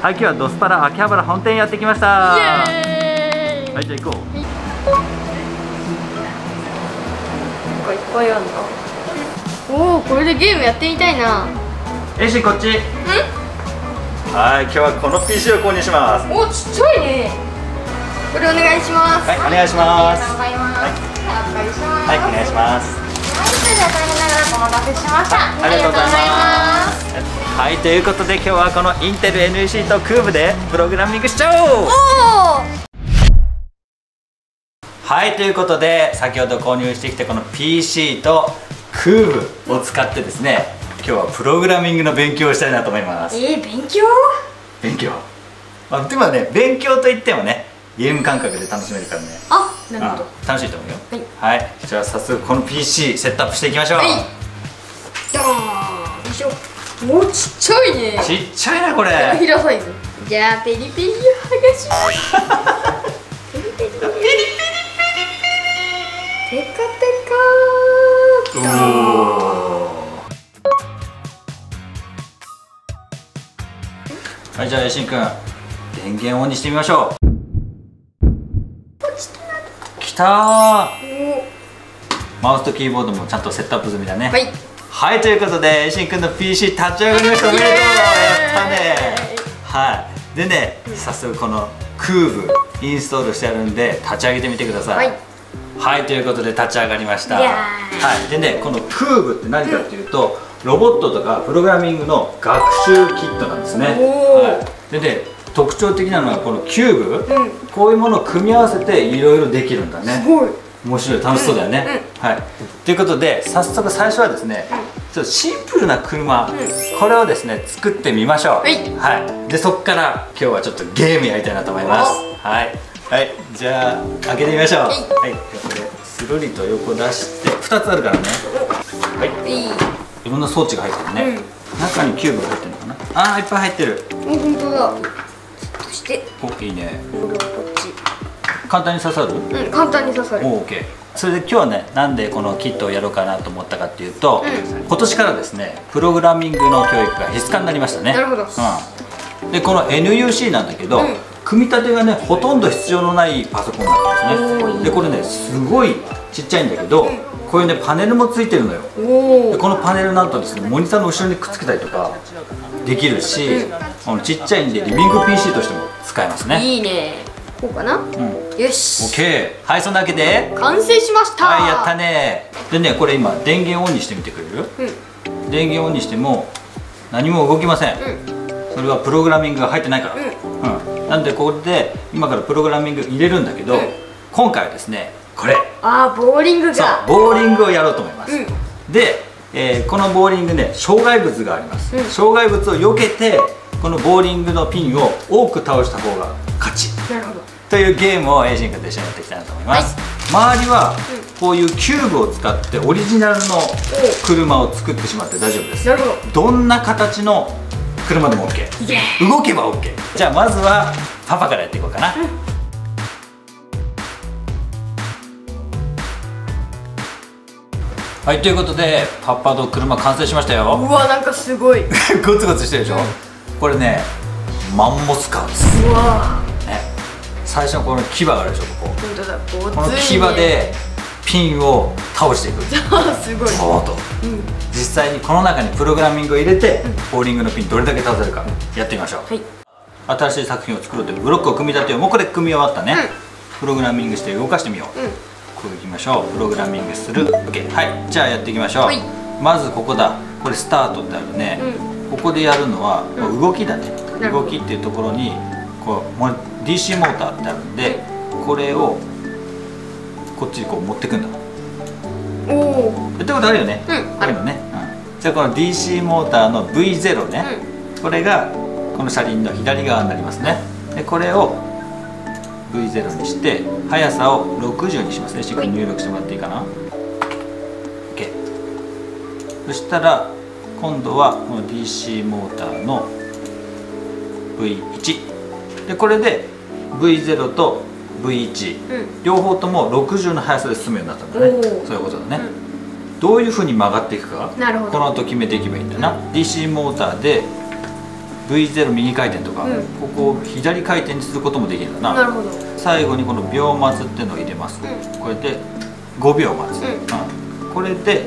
はい今日はドスパラ秋葉原本店やってきました。イエーイ。はいじゃあ行こう。いっぱい。あるのおおこれでゲームやってみたいな。エイシこっち。はい今日はこの PC を購入します。おちっちゃいね。これお願いします。はいお願いします。ありがとうございます。はいお借りします。はいお願いします。はい。それでは残念ながらお待たせしました。ありがとうございますはいということで今日はこのインテル NEC とクーブでプログラミングしちゃおうはいということで先ほど購入してきたこの PC とクーブを使ってですね今日はプログラミングの勉強をしたいなと思います。えー、勉強？勉強。まあでもね勉強といってもねゲーム感覚で楽しめるからね。あなるほど。うん。楽しいと思うよ。はい、じゃあ早速この PC セットアップしていきましょう、はい。ドーン！よいしょおちっちゃいね。ちっちゃいなこれ。手のひらサイズじゃあペリペリを剥がします。ペリペリペリペリテカテカはいじゃあやしんくん電源オンにしてみましょうきたーマウスとキーボードもちゃんとセットアップ済みだねはいはいということでえいしんくんの PC 立ち上がりました。おめでとうやったねはい。でね早速この KOOV インストールしてあるんで立ち上げてみてください。はい。はいということで立ち上がりました。はい。でねこの KOOV って何かっていうと、ロボットとかプログラミングの学習キットなんですね。はい、でね特徴的なのはこのキューブ、うん。こういうものを組み合わせていろいろできるんだね。すごい面白い楽しそうだよね、はい。ということで早速最初はですね、ちょっとシンプルな車、これをですね作ってみましょう。はい。でそこから今日はちょっとゲームやりたいなと思います。はい。はい。じゃあ開けてみましょう。はい。これスルリと横出して2つあるからね。はい。いい。いろんな装置が入ってるね、中にキューブが入ってるのかな。あーいっぱい入ってる。お本当だ。そして。おいいね簡単に刺さる？うん簡単に刺さる。おオッケーそれで今日はねなんでこのキットをやろうかなと思ったかっていうと、うん。今年からですねプログラミングの教育が必須化になりましたね。なるほど。うん、でこの NUC なんだけど、うん。組み立てがねほとんど必要のないパソコンなんですね。でこれねすごいちっちゃいんだけど、こういうねパネルもついてるのよ。でこのパネルなんとですねモニターの後ろにくっつけたりとかできるし、あのちっちゃいんでリビング PC としても使えますね。いいねこうかな？うん。よし。OK はいそんなわけで。完成しました。はいやったね。でねこれ今電源オンにしてみてくれる？うん。電源オンにしても何も動きません、うん。それはプログラミングが入ってないから、うん。なんでこれで今からプログラミング入れるんだけど、うん。今回はですねこれ。あーボーリングそうがボーリングをやろうと思います、うん。で、えーこのボーリングね障害物があります、うん。障害物を避けてこのボーリングのピンを多く倒した方が勝ち。なるほどというゲームをエイジン君と一緒にやっていきたいなと思います、周りはこういうキューブを使ってオリジナルの車を作ってしまって大丈夫です。なるほど。どんな形の車でも OK 動けば OK じゃあまずはパパからやっていこうかな、はいということでパパの車完成しましたうよわなんかすごい。う ゴツゴツしてるでしょ、これねマンモスカーです、わ。ね、最初のこの牙があるでしょここ。本当だこの牙でピンを倒していく。すごい。そうと。うん。実際にこの中にプログラミングを入れて、ボーリングのピンどれだけ倒せるかやってみましょう、はい。新しい作品を作ろうというブロックを組み立てよう。もうこれ組み終わったね、プログラミングして動かしてみよう、うん。こういきましょう。プログラミングする。OK はい。じゃあやっていきましょう、はい。まずここだ。これスタートってあるね、ここでやるのは、うん。動きだね。動きっていうところにこうも DC モーターってあるんでこれをこっちにこう持ってくんだ。おおやったことあるよね、うんある。よね、うん。じゃあこの DC モーターの V0 ね、これがこの車輪の左側になりますね。でこれを V0 にして速さを60にしますね。しっかり入力してもらっていいかな。OK そしたら今度はこの DC モーターの V1 でこれで V0 と V1 うん。両方とも60の速さで進むようになったんだね。そういうことだね、どういうふうに曲がっていくかこの後決めていけばいいんだな。DC モーターで V0 右回転とか、うん。ここを左回転にすることもできるんだな。最後にこの秒待つっていうのを入れます、うん。これで5秒待つ、うん。うん。これで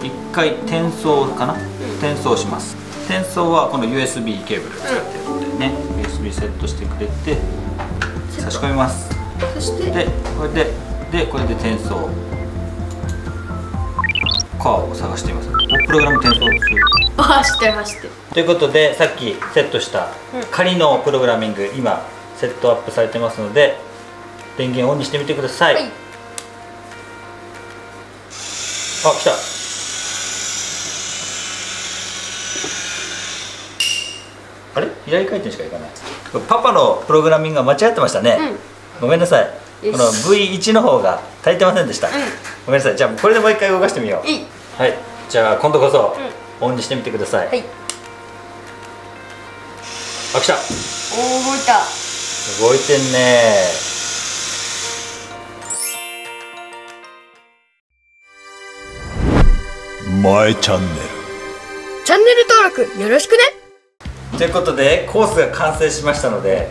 1回転送かな、転送します転送はこの USB ケーブルを使ってるんでね、USB セットしてくれて差し込みます。そしてでこれででこれで転送。カーを探してみます。おプログラム転送する。あ走ってる走ってるということでさっきセットしたうん。仮のプログラミング今セットアップされてますので電源オンにしてみてください、はい。あ来たあれ？左回転しかいかない。パパのプログラミングが間違ってましたね、ごめんなさい。この V1 の方が足りてませんでした、うん。ごめんなさい。じゃあこれでもう一回動かしてみよう。いい。はい。じゃあ今度こそオンにしてみてください、はい。あ来た。おー動いた。動いてんね。前チャンネル。チャンネル登録よろしくねということでコースが完成しましたので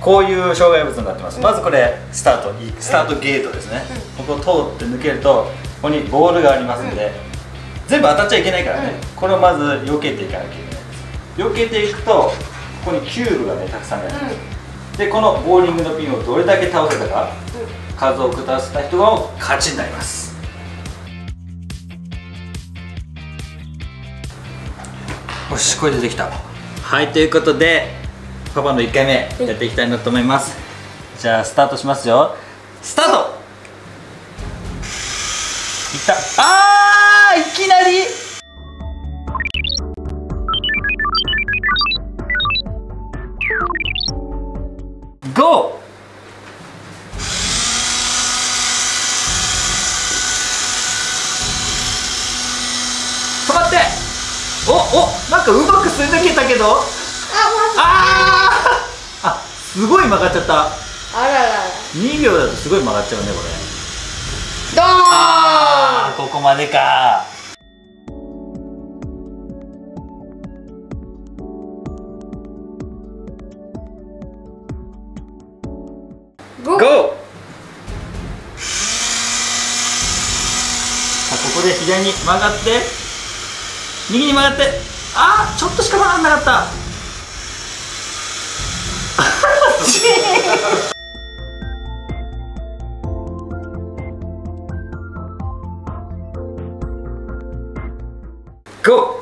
こういう障害物になってます、まずこれスタートスタートゲートですね、ここを通って抜けるとここにボールがありますんで、全部当たっちゃいけないからね、これをまず避けていかなきゃいけない。避けていくとここにキューブがねたくさんあります、でこのボーリングのピンをどれだけ倒せたか、数を下せた人が勝ちになります。よしこれでできたはいということでパパの1回目やっていきたいなと思います、じゃあスタートしますよ。スタート！いった。あーいきなりけど？ああー。あすごい曲がっちゃった。あららら。2秒だとすごい曲がっちゃうねこれ。ドあーここまでか。ゴ GO! さあここで左に曲がって。右に曲がってあーちょっとしか曲がんなかった。ゴー。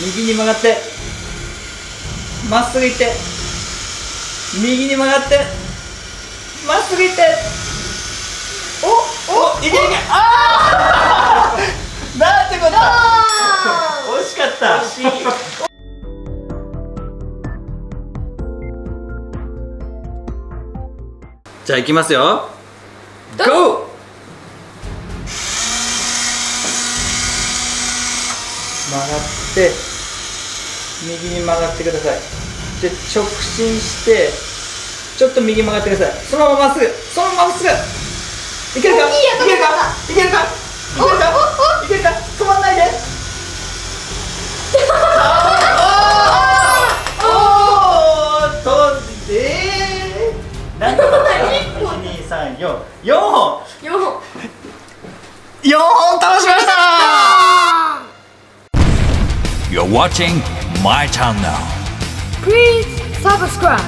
右に曲がって。まっすぐ行って。右に曲がって。まっすぐ行って。おおいけいけ。ああなんてこと。惜しかった。惜しい。じゃあ行きますよ。ど GO! 曲がって右に曲がってください。で直進してちょっと右に曲がってください。そのまままっすぐ。そのまままっすぐいけるか？いけるかいけるか？いけるか？いけるか？止まんないで。おーおーとえーなんとか12344本。4本。4本倒しました。You're watching my channel Please subscribe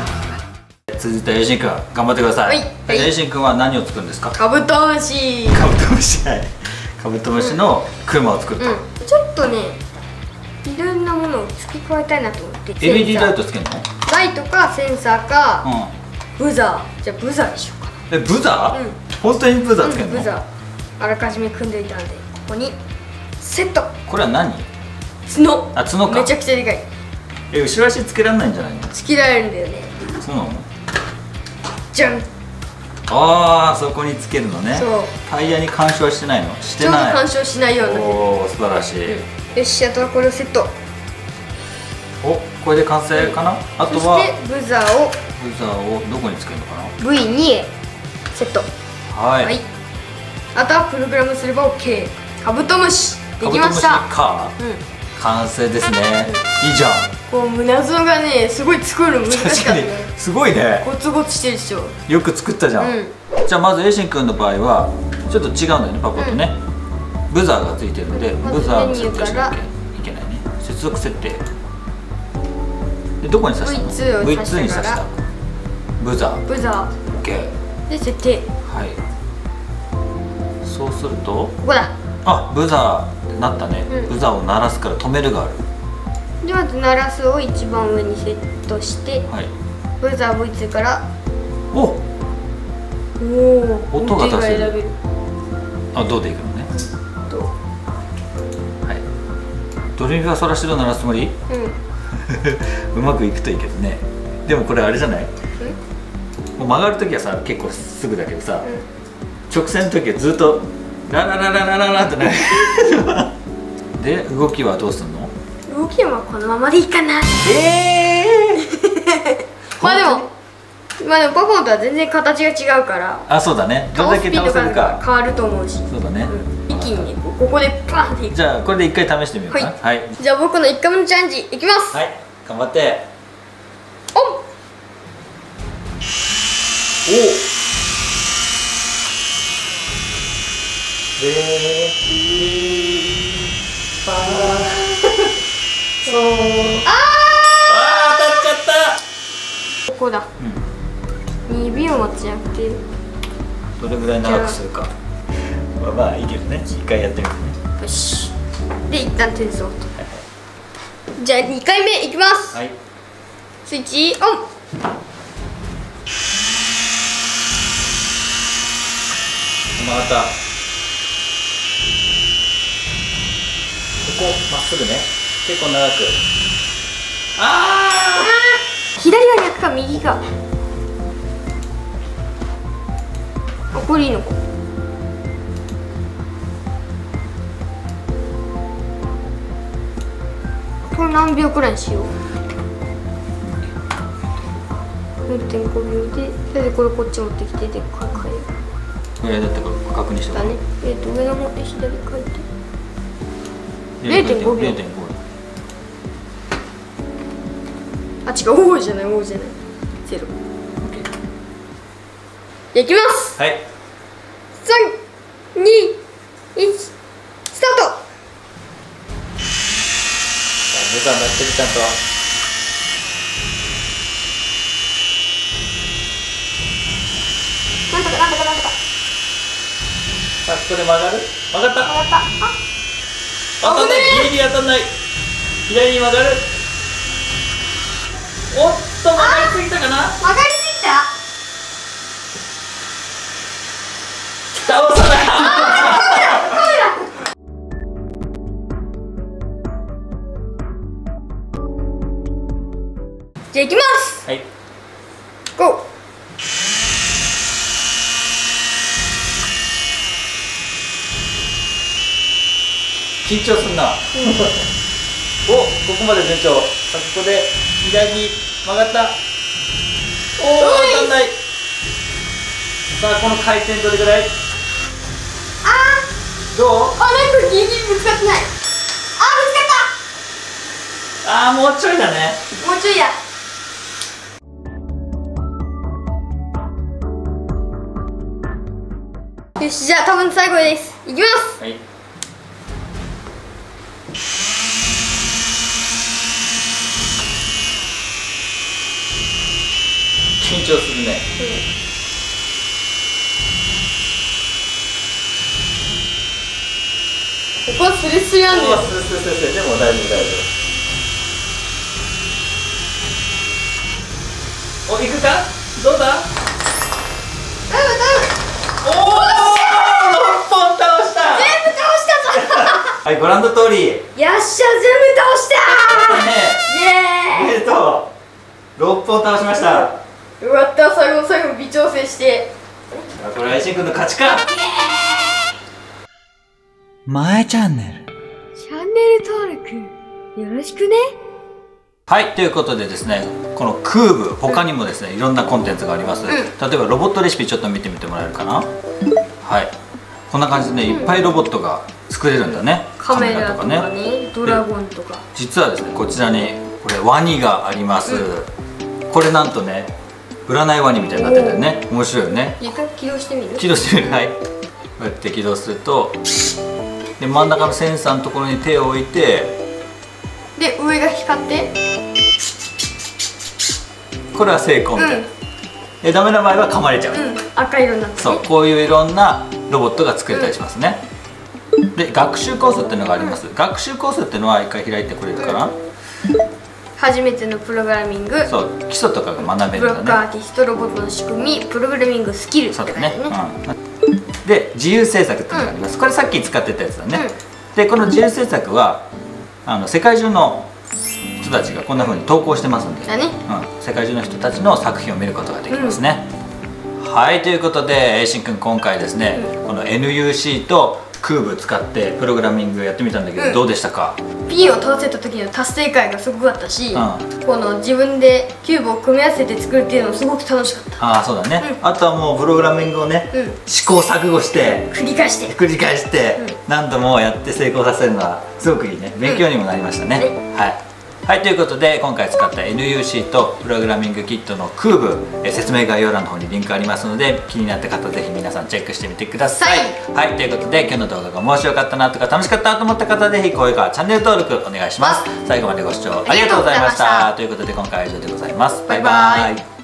続いてエイシン君頑張ってください、はい。はい。エイシン君は何を作るんですか？カブトムシ。カブトムシ。はいカブトムシのクマを作った、うん。ちょっとねいろんなものを付け加えたいなと思って LED ライトつけるの？ライトかセンサーか、うブザー。じゃあブザーにしようかんえブザー、うん。本当にブザーつけるの、うんブザー。あらかじめ組んでいたんでここにセット。これは何？角。あ角か。めちゃくちゃでかい。え後ろ足つけられないんじゃないの？つけられるんだよね。そうなの？じゃん。ああそこにつけるのね。そう。タイヤに干渉はしてないの？してちょうどない干渉しないようにな。おお素晴らしい、よしあとはこれをセット。おこれで完成かな、あとそはしてブザーを。ブザーをどこにつけるのかな？V2 へセット。はい、はい。あとはプログラムすれば OK カブトムシ。でカブトムシきましたか。うん。完成ですね。い。いじゃん。こう謎がねすごい作るの難しかったねすごいね。ゴツゴツしてるでしょ。よく作ったじゃん、うん。じゃあまずエイシン君の場合はちょっと違うんだよねパパとね、ブザーがついてるのでブザーの設定しなきゃいけないね。接続設定。でどこに挿したの？V2 を挿した V2 に挿した。ブザー。ブザ OK ー。で設定。はい。そうすると？ここだ。あブザーってなったね、うん。ブザーを鳴らすから止めるがある。でまず鳴らすを一番上にセットして。はいブザー V2 からおおお音が出せる。あどうでいくのね。と。はい。ドレミファソラシド鳴らすつもり？うん。うまくいくといいけどね。でもこれあれじゃない？もう曲がる時はさ結構すぐだけどさ、直線の時はずっとラララララララってね で動きはどうすんの？動きはこのままでいいかな。ええまあでもまあでもパコンとは全然形が違うからあそうだね。どれだけ倒せるか。変わると思うし、そうだね、うん、一気にねここでパンっていく。じゃあこれで一回試してみようかな。はい。はい、じゃあ僕の1回目のチャレンジいきます、はい、頑張って。オンおレファソああここだ、2秒待ちじゃなくてよどれぐらい長くするか。まあまあいいけどね。一回やってみてね。し。で一旦点数をじゃあ2回目いきます、はい。スイッチオン。また。ここまっすぐね。結構長く。あ左が逆か右かあこれいいのか。これ何秒くらいにしよう。0.5秒でそれでこれこっち持ってきてでか変えるーぐらいだったか確認してだね。えっ、と上の方で左書いて。0.5秒。0.5あ違う O じゃない O じゃない。ゼロ。いきます。はい。3 2 1スタート。ブザー鳴ってるちゃんと。なんとかなんとかなんとか。さあここで曲がる？曲がった。上がった。あ。当たんない。ギリギリ当たんない。左に曲がるおっと曲がりすぎたかな？曲がりすぎた？倒さない。じゃあいきます。はい。ゴ緊張すんな、おここまで順調。さあここで左に曲がった。おお当たんない。さあこの回転どれぐらい？あどう？ーあなんかギリギリぶつかってない。あーぶつああもうちょいだね。かったもうちょいや。よしじゃあ多分最後です。いきます。はい緊張するね。ここはスレスレなんだよ。おーするするするするでも大丈夫大丈夫。お行くか？どうだ？おお6本倒した。全部倒したぞ。はいご覧の通り。ねよっしゃ全部倒した。イエーイ。おめでとう。6本倒しましたよかった最後の最後微調整して。あこれは愛心君の勝ちか。前チャンネル。チャンネル登録よろしくね。はいということでですねこのクーブ他にもですねいろんなコンテンツがあります、例えばロボットレシピちょっと見てみてもらえるかな？はい。こんな感じでねいっぱいロボットが作れるんだね。カメラとかね。ドラゴンとか。実はですねこちらにこれワニがあります、これなんとね占いワニみたいになってるね。面白いよね。一回起動してみる？起動してみる？はい。こうやって起動するとで真ん中のセンサーのところに手を置いてで上が光って？これは成功みたいな、でダメな場合は噛まれちゃう、うん。赤色になってね。そうこういういろんなロボットが作れたりしますね、で学習コースっていうのがあります、学習コースっていうのは一回開いてくれるかな、初めてのプログラミング。そう基礎とかが学べブるんだね。ロックアーティストロボットの仕組みプログラミングスキルって書いてねね、うん、で自由制作っていうのがあります、これさっき使ってたやつだね、でこの自由制作はあの世界中の人たちがこんな風に投稿してますんで、だね。うん、世界中の人たちの作品を見ることができますね、はい。ということでえいしんくん今回ですね、この NUC とクーブ使ってプログラミングやってみたんだけど、うん。どうでしたか？P を倒せた時の達成感がすごかったし、うこの自分でキューブを組み合わせて作るっていうのもすごく楽しかった。ああそうだね、あとはもうプログラミングをね、うん。試行錯誤して繰り返して。繰り返して何度もやって成功させるのはすごくいいね。勉強にもなりましたね、はいはいということで今回使った NUC とプログラミングキットのクーブえー説明概要欄の方にリンクありますので気になった方ぜひ皆さんチェックしてみてください。はい、ということで今日の動画が面白かったなとか楽しかったなと思った方ぜひ高評価チャンネル登録お願いします。最後までご視聴ありがとうございました。ということで今回は以上でございます。バイババイバイ